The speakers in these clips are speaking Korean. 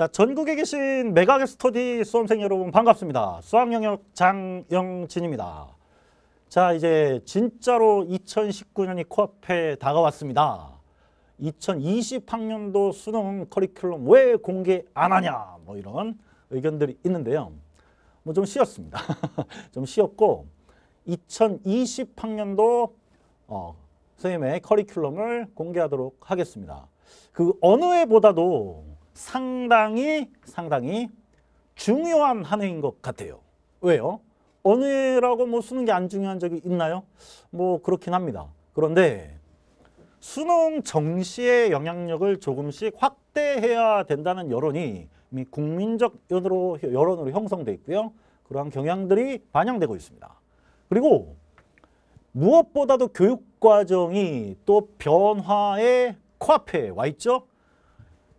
자, 전국에 계신 매각의 스터디 수험생 여러분 반갑습니다. 수학 영역 장영진입니다. 자, 이제 진짜로 2019년이 코앞에 다가왔습니다. 2020학년도 수능 커리큘럼 왜 공개 안 하냐 뭐 이런 의견들이 있는데요. 뭐 좀 쉬었습니다. 좀 쉬었고 2020학년도 어, 선생님의 커리큘럼을 공개하도록 하겠습니다. 그 어느 해보다도 상당히 상당히 중요한 한 해인 것 같아요. 왜요? 어느 해라고 뭐 수능 게안 중요한 적이 있나요? 뭐 그렇긴 합니다. 그런데 수능 정시의 영향력을 조금씩 확대해야 된다는 여론이 이미 국민적 여론으로, 여론으로 형성돼 있고요. 그러한 경향들이 반영되고 있습니다. 그리고 무엇보다도 교육 과정이 또 변화의 코앞에 와 있죠.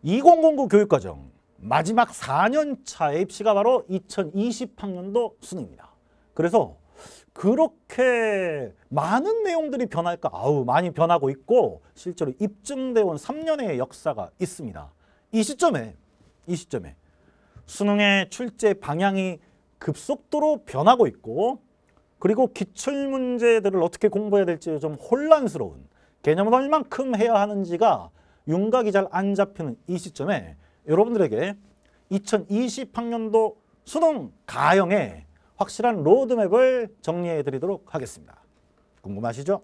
2009 교육과정 마지막 4년 차의 입시가 바로 2020학년도 수능입니다. 그래서 그렇게 많은 내용들이 변할까? 아우 많이 변하고 있고 실제로 입증되어 온 3년의 역사가 있습니다. 이 시점에 이 시점에 수능의 출제 방향이 급속도로 변하고 있고 그리고 기출문제들을 어떻게 공부해야 될지 좀 혼란스러운 개념을 얼만큼 해야 하는지가 윤곽이 잘 안 잡히는 이 시점에 여러분들에게 2020학년도 수능 가형의 확실한 로드맵을 정리해 드리도록 하겠습니다. 궁금하시죠?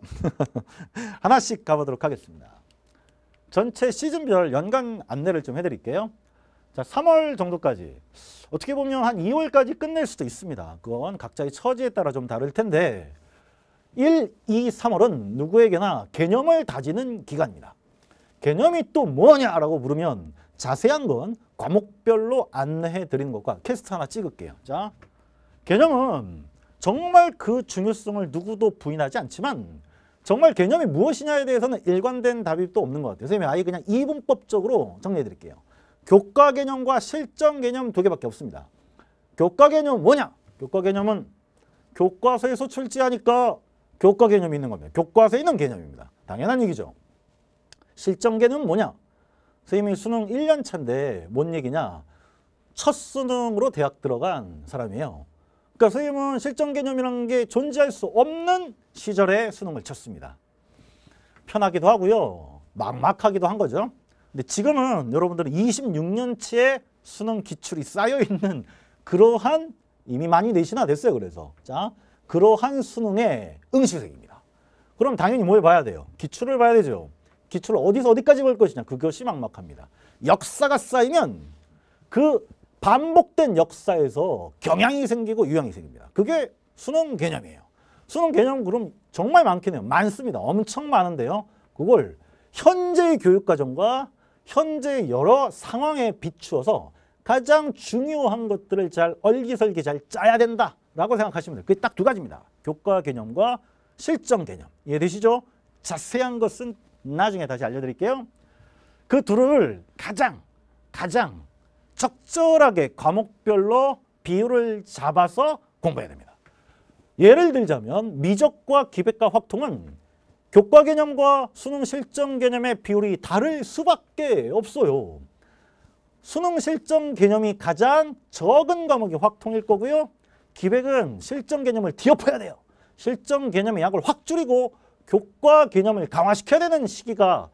하나씩 가보도록 하겠습니다. 전체 시즌별 연간 안내를 좀 해드릴게요. 자, 3월 정도까지 어떻게 보면 한 2월까지 끝낼 수도 있습니다. 그건 각자의 처지에 따라 좀 다를 텐데 1, 2, 3월은 누구에게나 개념을 다지는 기간입니다. 개념이 또 뭐냐라고 물으면 자세한 건 과목별로 안내해 드리는 것과 캐스트 하나 찍을게요. 자, 개념은 정말 그 중요성을 누구도 부인하지 않지만 정말 개념이 무엇이냐에 대해서는 일관된 답이 또 없는 것 같아요. 선생님이 아예 그냥 이분법적으로 정리해 드릴게요. 교과 개념과 실전 개념 두 개밖에 없습니다. 교과 개념 뭐냐? 교과 개념은 교과서에서 출제하니까 교과 개념이 있는 겁니다. 교과서에 있는 개념입니다. 당연한 얘기죠. 실전 개념은 뭐냐? 선생님이 수능 1년 차인데 뭔 얘기냐? 첫 수능으로 대학 들어간 사람이에요. 그러니까 선생님은 실전 개념이라는 게 존재할 수 없는 시절에 수능을 쳤습니다. 편하기도 하고요. 막막하기도 한 거죠. 근데 지금은 여러분들은 26년치의 수능 기출이 쌓여있는 그러한 이미 많이 내신화 됐어요. 그래서 자 그러한 수능의 응시생입니다. 그럼 당연히 뭘 봐야 돼요? 기출을 봐야 되죠. 기출을 어디서 어디까지 볼 것이냐 그것이 막막합니다. 역사가 쌓이면 그 반복된 역사에서 경향이 생기고 유형이 생깁니다. 그게 수능 개념이에요. 수능 개념 그럼 정말 많긴 해요. 많습니다. 엄청 많은데요. 그걸 현재의 교육과정과 현재의 여러 상황에 비추어서 가장 중요한 것들을 잘 얼기설기 잘 짜야 된다라고 생각하시면 돼요. 그게 딱 두 가지입니다. 교과 개념과 실전 개념. 이해되시죠? 자세한 것은 나중에 다시 알려드릴게요. 그 둘을 가장 가장 적절하게 과목별로 비율을 잡아서 공부해야 됩니다. 예를 들자면 미적과 기백과 확통은 교과 개념과 수능 실전 개념의 비율이 다를 수밖에 없어요. 수능 실전 개념이 가장 적은 과목이 확통일 거고요. 기백은 실전 개념을 뒤엎어야 돼요. 실전 개념의 약을 확 줄이고 교과 개념을 강화시켜야 되는 시기가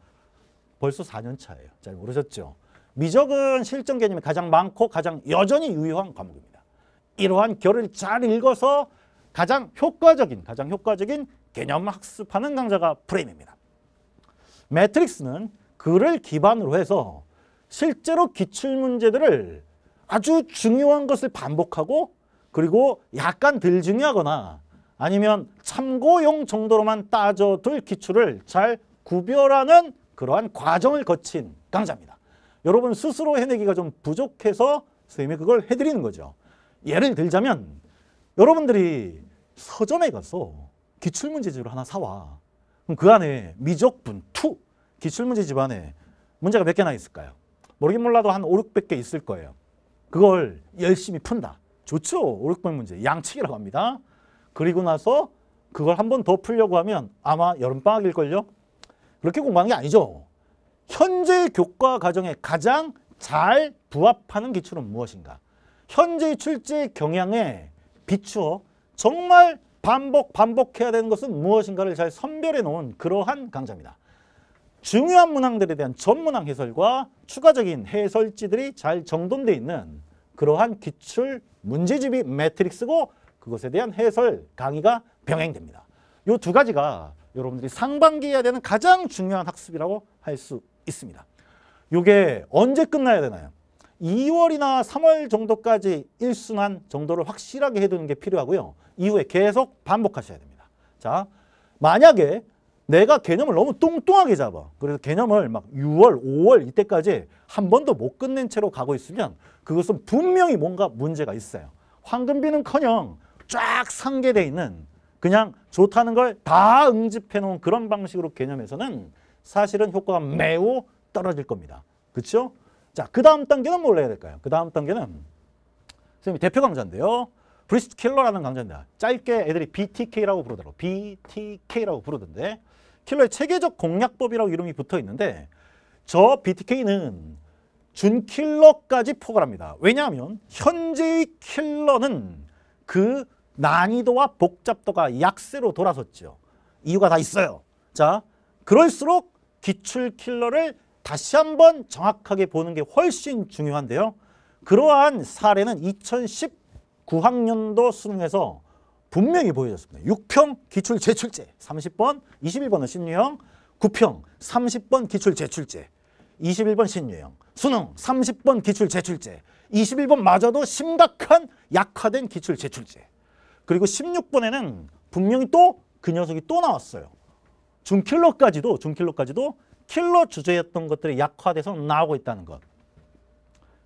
벌써 4년 차예요. 잘 모르셨죠? 미적은 실전 개념이 가장 많고 가장 여전히 유효한 과목입니다. 이러한 결을 잘 읽어서 가장 효과적인 가장 효과적인 개념 학습하는 강좌가 프레임입니다. 매트릭스는 그를 기반으로 해서 실제로 기출문제들을 아주 중요한 것을 반복하고 그리고 약간 덜 중요하거나 아니면 참고용 정도로만 따져둘 기출을 잘 구별하는 그러한 과정을 거친 강좌입니다. 여러분 스스로 해내기가 좀 부족해서 선생님이 그걸 해드리는 거죠. 예를 들자면 여러분들이 서점에 가서 기출문제집을 하나 사와. 그럼 그 안에 미적분, two, 기출문제집 안에 문제가 몇 개나 있을까요? 모르긴 몰라도 한 5, 600개 있을 거예요. 그걸 열심히 푼다. 좋죠. 5, 600 문제. 양치기라고 합니다. 그리고 나서 그걸 한 번 더 풀려고 하면 아마 여름방학일걸요? 그렇게 공부하는 게 아니죠. 현재 교과 과정에 가장 잘 부합하는 기출은 무엇인가? 현재의 출제 경향에 비추어 정말 반복 반복해야 되는 것은 무엇인가를 잘 선별해 놓은 그러한 강좌입니다. 중요한 문항들에 대한 전문항 해설과 추가적인 해설지들이 잘 정돈되어 있는 그러한 기출 문제집이 매트릭스고 그것에 대한 해설 강의가 병행됩니다. 이 두 가지가 여러분들이 상반기 해야 되는 가장 중요한 학습이라고 할 수 있습니다. 이게 언제 끝나야 되나요? 2월이나 3월 정도까지 1순환 정도를 확실하게 해두는 게 필요하고요. 이후에 계속 반복하셔야 됩니다. 자, 만약에 내가 개념을 너무 뚱뚱하게 잡아. 그래서 개념을 막 6월, 5월 이때까지 한 번도 못 끝낸 채로 가고 있으면 그것은 분명히 뭔가 문제가 있어요. 황금비는커녕 쫙 상계돼 있는 그냥 좋다는 걸 다 응집해 놓은 그런 방식으로 개념에서는 사실은 효과가 매우 떨어질 겁니다. 그렇죠? 자, 그 다음 단계는 뭘 해야 될까요? 그 다음 단계는 선생님 대표 강좌인데요. 브리스트 킬러라는 강좌입니다. 짧게 애들이 BTK라고 부르더라고. BTK라고 부르던데 킬러의 체계적 공략법이라고 이름이 붙어 있는데 저 BTK는 준 킬러까지 포괄합니다. 왜냐하면 현재의 킬러는 그 난이도와 복잡도가 약세로 돌아섰죠. 이유가 다 있어요. 자, 그럴수록 기출 킬러를 다시 한번 정확하게 보는 게 훨씬 중요한데요. 그러한 사례는 2019학년도 수능에서 분명히 보여졌습니다. 6평 기출 제출제 30번, 21번은 신유형, 9평 30번 기출 제출제, 21번 신유형, 수능 30번 기출 제출제, 21번 마저도 심각한 약화된 기출 제출제. 그리고 16번에는 분명히 또 그 녀석이 또 나왔어요. 중킬러까지도 중킬러까지도 킬러 주제였던 것들이 약화돼서 나오고 있다는 것.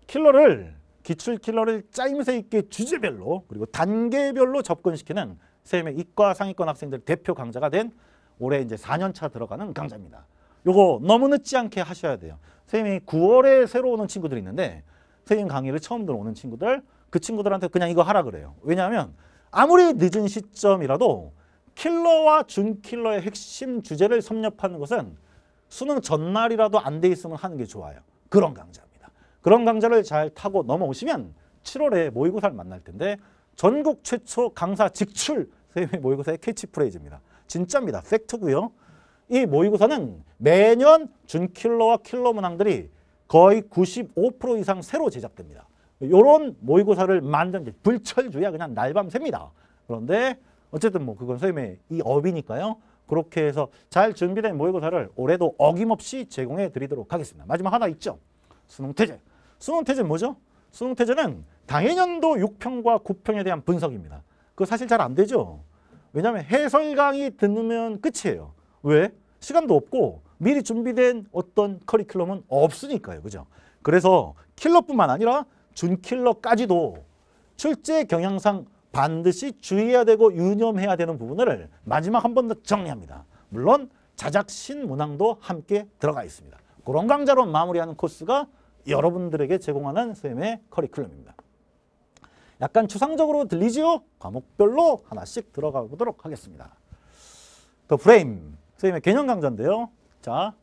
킬러를 기출 킬러를 짜임새 있게 주제별로 그리고 단계별로 접근시키는 쌤의 이과 상위권 학생들 대표 강좌가 된 올해 이제 4년차 들어가는 강좌입니다. 요거 너무 늦지 않게 하셔야 돼요. 선생님이 9월에 새로 오는 친구들이 있는데 선생님 강의를 처음 들어오는 친구들 그 친구들한테 그냥 이거 하라 그래요. 왜냐하면 아무리 늦은 시점이라도 킬러와 준킬러의 핵심 주제를 섭렵하는 것은 수능 전날이라도 안 돼 있으면 하는 게 좋아요. 그런 강좌입니다. 그런 강좌를 잘 타고 넘어오시면 7월에 모의고사를 만날 텐데 전국 최초 강사 직출 선생님의 모의고사의 캐치프레이즈입니다. 진짜입니다. 팩트고요. 이 모의고사는 매년 준킬러와 킬러 문항들이 거의 95% 이상 새로 제작됩니다. 이런 모의고사를 만든 게 불철주야 그냥 날밤 셉니다. 그런데 어쨌든 뭐 그건 선생님의 이 업이니까요. 그렇게 해서 잘 준비된 모의고사를 올해도 어김없이 제공해 드리도록 하겠습니다. 마지막 하나 있죠. 수능태제. 수능태제 뭐죠? 수능태제는 당해년도 6평과 9평에 대한 분석입니다. 그거 사실 잘 안 되죠. 왜냐하면 해설 강의 듣는 끝이에요. 왜? 시간도 없고 미리 준비된 어떤 커리큘럼은 없으니까요. 그죠? 그래서 킬러뿐만 아니라 준킬러까지도 출제 경향상 반드시 주의해야 되고 유념해야 되는 부분을 마지막 한 번 더 정리합니다. 물론 자작신 문항도 함께 들어가 있습니다. 그런 강좌로 마무리하는 코스가 여러분들에게 제공하는 쌤의 커리큘럼입니다. 약간 추상적으로 들리지요? 과목별로 하나씩 들어가 보도록 하겠습니다. 더 프레임, 선생님의 개념 강좌인데요. 자,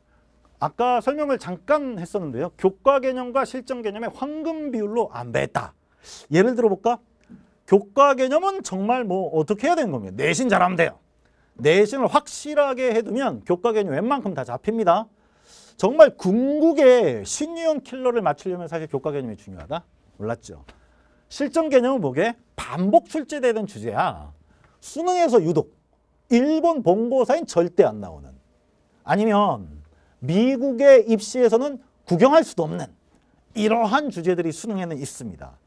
아까 설명을 잠깐 했었는데요. 교과 개념과 실전 개념의 황금 비율로 안배했다. 예를 들어볼까? 교과 개념은 정말 뭐 어떻게 해야 되는 겁니다. 내신 잘하면 돼요. 내신을 확실하게 해두면 교과 개념 웬만큼 다 잡힙니다. 정말 궁극의 신유형 킬러를 맞추려면 사실 교과 개념이 중요하다. 몰랐죠? 실전 개념은 뭐게? 반복 출제되는 주제야. 수능에서 유독 일본 본고사인 절대 안 나오는 아니면 미국의 입시에서는 구경할 수도 없는 이러한 주제들이 수능에는 있습니다.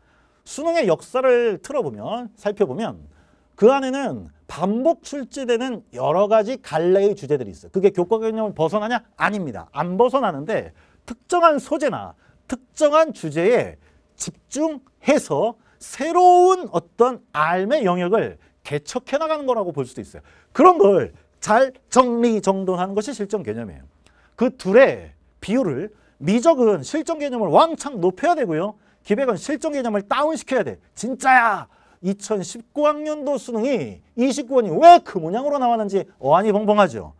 수능의 역사를 틀어보면 살펴보면 그 안에는 반복 출제되는 여러 가지 갈래의 주제들이 있어요. 그게 교과 개념을 벗어나냐? 아닙니다. 안 벗어나는데 특정한 소재나 특정한 주제에 집중해서 새로운 어떤 알의 영역을 개척해 나가는 거라고 볼 수도 있어요. 그런 걸 잘 정리 정돈하는 것이 실전 개념이에요. 그 둘의 비율을 미적은 실전 개념을 왕창 높여야 되고요. 기백은 실전 개념을 다운시켜야 돼. 진짜야. 2019학년도 수능이 29원이 왜 그 모양으로 나왔는지 어안이 벙벙하죠.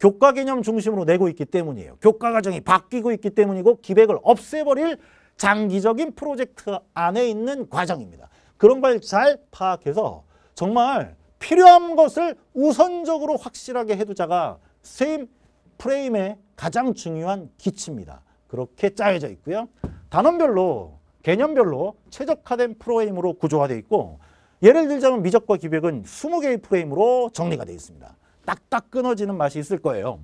교과 개념 중심으로 내고 있기 때문이에요. 교과 과정이 바뀌고 있기 때문이고 기백을 없애버릴 장기적인 프로젝트 안에 있는 과정입니다. 그런 걸 잘 파악해서 정말 필요한 것을 우선적으로 확실하게 해두자가 세임 프레임의 가장 중요한 기치입니다. 그렇게 짜여져 있고요. 단원별로 개념별로 최적화된 프레임으로 구조화되어 있고 예를 들자면 미적과 기백은 20개의 프레임으로 정리가 되어 있습니다. 딱딱 끊어지는 맛이 있을 거예요.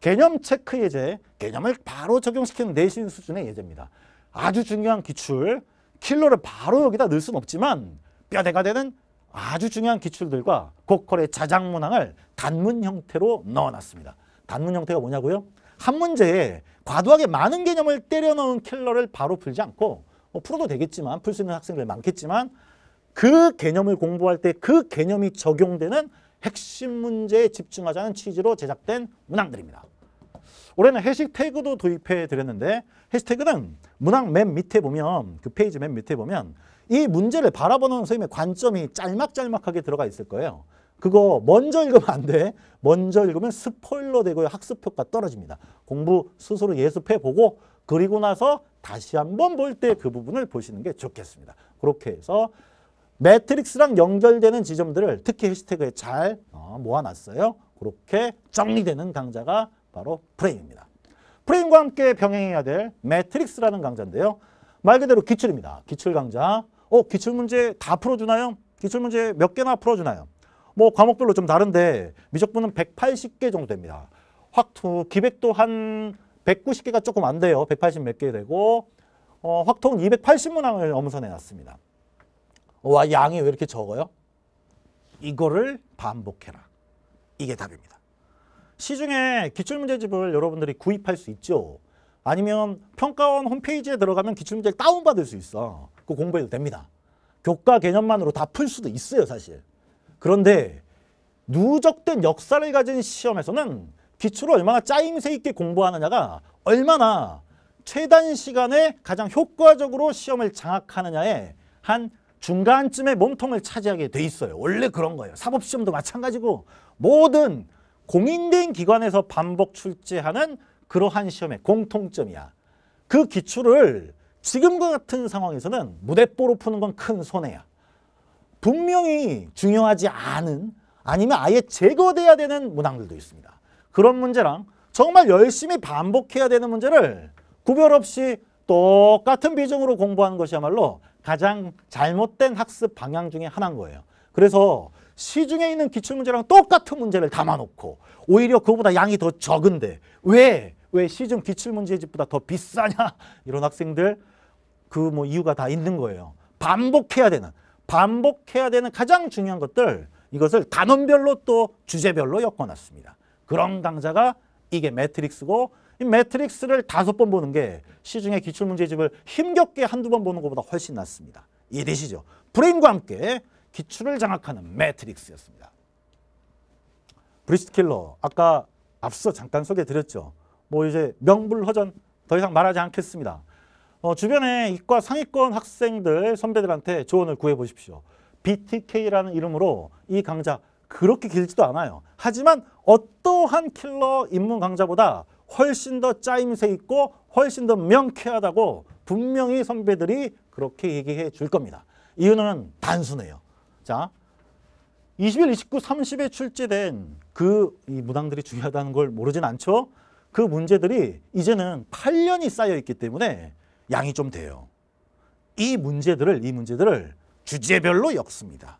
개념 체크 예제, 개념을 바로 적용시키는 내신 수준의 예제입니다. 아주 중요한 기출, 킬러를 바로 여기다 넣을 수는 없지만 뼈대가 되는 아주 중요한 기출들과 고퀄의 자작 문항을 단문 형태로 넣어놨습니다. 단문 형태가 뭐냐고요? 한 문제에 과도하게 많은 개념을 때려 넣은 킬러를 바로 풀지 않고 뭐 풀어도 되겠지만 풀 수 있는 학생들 많겠지만 그 개념을 공부할 때 그 개념이 적용되는 핵심 문제에 집중하자는 취지로 제작된 문항들입니다. 올해는 해시 태그도 도입해 드렸는데 해시 태그는 문항 맨 밑에 보면 그 페이지 맨 밑에 보면 이 문제를 바라보는 선생님의 관점이 짤막짤막하게 들어가 있을 거예요. 그거 먼저 읽으면 안 돼. 먼저 읽으면 스포일러 되고요. 학습 효과 떨어집니다. 공부 스스로 예습해 보고 그리고 나서 다시 한번 볼 때 그 부분을 보시는 게 좋겠습니다. 그렇게 해서 매트릭스랑 연결되는 지점들을 특히 해시태그에 잘 어, 모아놨어요. 그렇게 정리되는 강좌가 바로 프레임입니다. 프레임과 함께 병행해야 될 매트릭스라는 강좌인데요. 말 그대로 기출입니다. 기출 강좌. 어, 기출 문제 다 풀어주나요? 기출 문제 몇 개나 풀어주나요? 뭐 과목별로 좀 다른데 미적분은 180개 정도 됩니다. 확투, 기백도 한 190개가 조금 안 돼요. 180 몇 개 되고 어, 확통은 280문항을 엄선해 놨습니다. 와 양이 왜 이렇게 적어요? 이거를 반복해라. 이게 답입니다. 시중에 기출문제집을 여러분들이 구입할 수 있죠. 아니면 평가원 홈페이지에 들어가면 기출문제를 다운받을 수 있어. 그 공부해도 됩니다. 교과 개념만으로 다 풀 수도 있어요 사실. 그런데 누적된 역사를 가진 시험에서는 기출을 얼마나 짜임새 있게 공부하느냐가 얼마나 최단 시간에 가장 효과적으로 시험을 장악하느냐에 한 중간쯤에 몸통을 차지하게 돼 있어요. 원래 그런 거예요. 사법시험도 마찬가지고 모든 공인된 기관에서 반복 출제하는 그러한 시험의 공통점이야. 그 기출을 지금과 같은 상황에서는 무대뽀로 푸는 건 큰 손해야. 분명히 중요하지 않은 아니면 아예 제거돼야 되는 문항들도 있습니다. 그런 문제랑 정말 열심히 반복해야 되는 문제를 구별 없이 똑같은 비중으로 공부하는 것이야말로 가장 잘못된 학습 방향 중에 하나인 거예요. 그래서 시중에 있는 기출문제랑 똑같은 문제를 담아놓고 오히려 그보다 양이 더 적은데 왜? 왜 시중 기출문제집보다 더 비싸냐? 이런 학생들 그 뭐 이유가 다 있는 거예요. 반복해야 되는 반복해야 되는 가장 중요한 것들 이것을 단원별로 또 주제별로 엮어놨습니다. 그런 강좌가 이게 매트릭스고 이 매트릭스를 다섯 번 보는 게 시중의 기출문제집을 힘겹게 한두 번 보는 것보다 훨씬 낫습니다. 이해되시죠? 브레인과 함께 기출을 장악하는 매트릭스였습니다. 브리스트 킬러 아까 앞서 잠깐 소개해 드렸죠. 뭐 이제 명불허전 더 이상 말하지 않겠습니다. 어, 주변에 이과 상위권 학생들 선배들한테 조언을 구해 보십시오. BTK라는 이름으로 이 강좌 그렇게 길지도 않아요. 하지만 어떠한 킬러 입문 강좌보다 훨씬 더 짜임새 있고 훨씬 더 명쾌하다고 분명히 선배들이 그렇게 얘기해 줄 겁니다. 이유는 단순해요. 자, 21, 29, 30에 출제된 그이 무당들이 중요하다는 걸 모르진 않죠? 그 문제들이 이제는 8년이 쌓여 있기 때문에 양이 좀 돼요. 이 문제들을 이 문제들을 주제별로 엮습니다.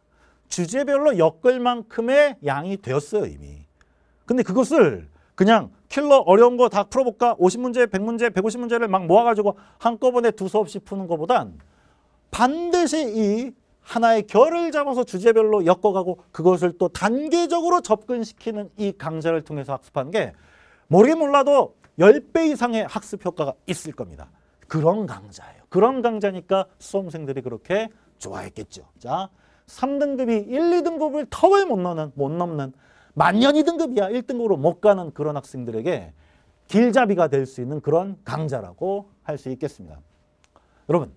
주제별로 엮을 만큼의 양이 되었어요, 이미. 근데 그것을 그냥 킬러 어려운 거 다 풀어볼까? 50문제, 100문제, 150문제를 막 모아가지고 한꺼번에 두서없이 푸는 것보단 반드시 이 하나의 결을 잡아서 주제별로 엮어가고 그것을 또 단계적으로 접근시키는 이 강좌를 통해서 학습하는 게 모르긴 몰라도 10배 이상의 학습 효과가 있을 겁니다. 그런 강좌예요. 그런 강좌니까 수험생들이 그렇게 좋아했겠죠. 자, 3등급이 1, 2등급을 턱을 못 넘는, 못 넘는 만년 2등급이야 1등급으로 못 가는 그런 학생들에게 길잡이가 될 수 있는 그런 강좌라고 할 수 있겠습니다. 여러분,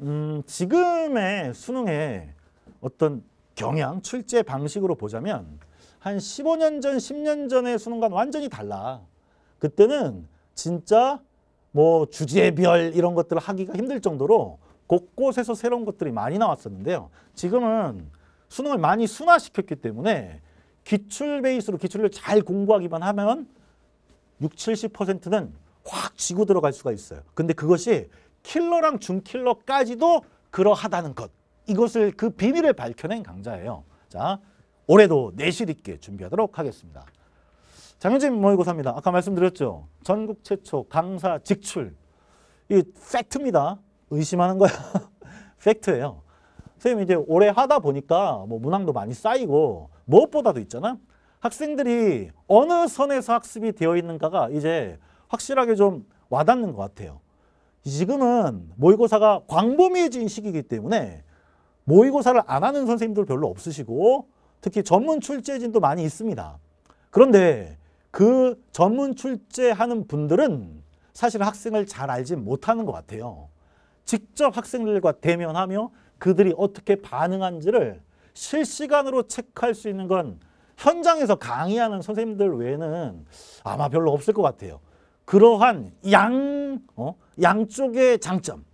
음, 지금의 수능의 어떤 경향, 출제 방식으로 보자면 한 15년 전, 10년 전의 수능과는 완전히 달라. 그때는 진짜 뭐 주제별 이런 것들을 하기가 힘들 정도로 곳곳에서 새로운 것들이 많이 나왔었는데요. 지금은 수능을 많이 순화시켰기 때문에 기출 베이스로 기출을 잘 공부하기만 하면 6, 70%는 확 쥐고 들어갈 수가 있어요. 근데 그것이 킬러랑 준킬러까지도 그러하다는 것. 이것을 그 비밀을 밝혀낸 강좌예요. 자, 올해도 내실 있게 준비하도록 하겠습니다. 장현진 모의고사입니다. 아까 말씀드렸죠. 전국 최초 강사 직출. 이 팩트입니다. 의심하는 거야. 팩트예요. 선생님 이제 오래 하다 보니까 뭐 문항도 많이 쌓이고 무엇보다도 있잖아. 학생들이 어느 선에서 학습이 되어 있는가가 이제 확실하게 좀 와닿는 것 같아요. 지금은 모의고사가 광범위해진 시기이기 때문에 모의고사를 안 하는 선생님들 별로 없으시고 특히 전문 출제진도 많이 있습니다. 그런데 그 전문 출제하는 분들은 사실 학생을 잘 알지 못하는 것 같아요. 직접 학생들과 대면하며 그들이 어떻게 반응한지를 실시간으로 체크할 수 있는 건 현장에서 강의하는 선생님들 외에는 아마 별로 없을 것 같아요. 그러한 양, 어? 양쪽의 장점,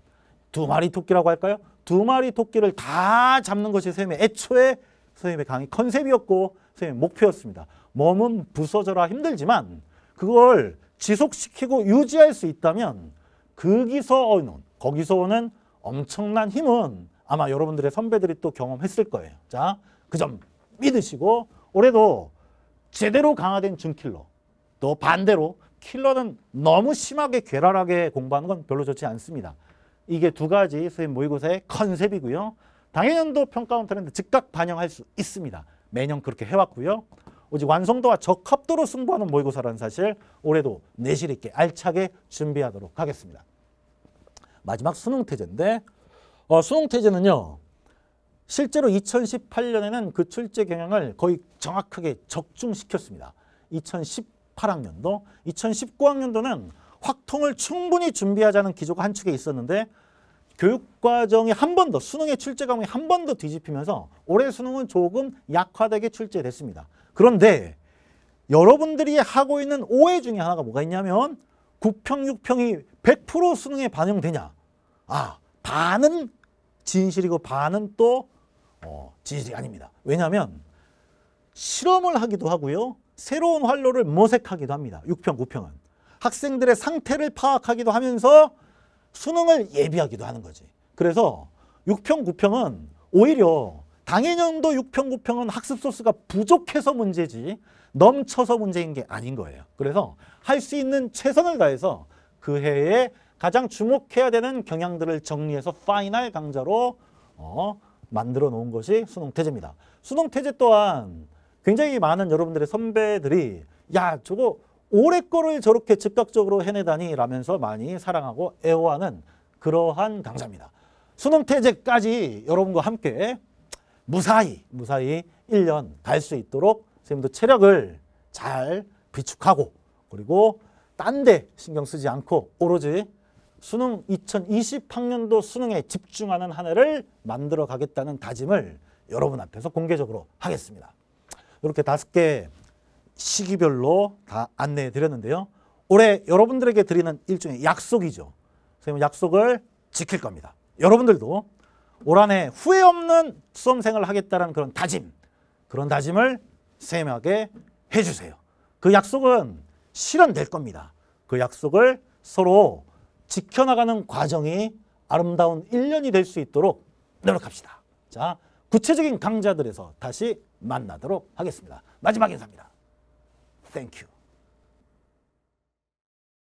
두 마리 토끼라고 할까요? 두 마리 토끼를 다 잡는 것이 선생님의 애초에 선생님의 강의 컨셉이었고 선생님의 목표였습니다. 몸은 부서져라 힘들지만 그걸 지속시키고 유지할 수 있다면 거기서 오는, 거기서 오는 엄청난 힘은 아마 여러분들의 선배들이 또 경험했을 거예요. 자, 그 점 믿으시고 올해도 제대로 강화된 준킬러 또 반대로 킬러는 너무 심하게 괴랄하게 공부하는 건 별로 좋지 않습니다. 이게 두 가지 선생님 모의고사의 컨셉이고요. 당해년도 평가원 트렌드 즉각 반영할 수 있습니다. 매년 그렇게 해왔고요. 오직 완성도와 적합도로 승부하는 모의고사라는 사실 올해도 내실 있게 알차게 준비하도록 하겠습니다. 마지막 수능 태제인데 어, 수능 태제는요. 실제로 2018년에는 그 출제 경향을 거의 정확하게 적중시켰습니다. 2018학년도, 2019학년도는 확통을 충분히 준비하자는 기조가 한 축에 있었는데 교육과정이 한 번 더, 수능의 출제 과목이 한 번 더 뒤집히면서 올해 수능은 조금 약화되게 출제됐습니다. 그런데 여러분들이 하고 있는 오해 중에 하나가 뭐가 있냐면 9평, 6평이 100% 수능에 반영되냐? 아, 반은 진실이고 반은 또 어, 진실이 아닙니다. 왜냐하면 실험을 하기도 하고요. 새로운 활로를 모색하기도 합니다. 6평, 9평은. 학생들의 상태를 파악하기도 하면서 수능을 예비하기도 하는 거지. 그래서 6평, 9평은 오히려 당해년도 6평, 9평은 학습 소스가 부족해서 문제지 넘쳐서 문제인 게 아닌 거예요. 그래서 할 수 있는 최선을 다해서 그 해에 가장 주목해야 되는 경향들을 정리해서 파이널 강좌로 어, 만들어 놓은 것이 수능 태제입니다. 수능 태제 또한 굉장히 많은 여러분들의 선배들이 야 저거 올해 거를 저렇게 즉각적으로 해내다니 라면서 많이 사랑하고 애호하는 그러한 강좌입니다. 수능 태제까지 여러분과 함께 무사히 무사히 1년 갈 수 있도록 선생님도 체력을 잘 비축하고 그리고 딴 데 신경 쓰지 않고 오로지 수능 2020학년도 수능에 집중하는 한 해를 만들어 가겠다는 다짐을 여러분 앞에서 공개적으로 하겠습니다. 이렇게 다섯 개 시기별로 다 안내해 드렸는데요. 올해 여러분들에게 드리는 일종의 약속이죠. 선생님 약속을 지킬 겁니다. 여러분들도 올 한 해 후회 없는 수험생활을 하겠다는 그런 다짐, 그런 다짐을 쌤에게 해주세요. 그 약속은 실현될 겁니다. 그 약속을 서로 지켜나가는 과정이 아름다운 1년이 될 수 있도록 노력합시다. 자, 구체적인 강좌들에서 다시 만나도록 하겠습니다. 마지막 인사입니다. You.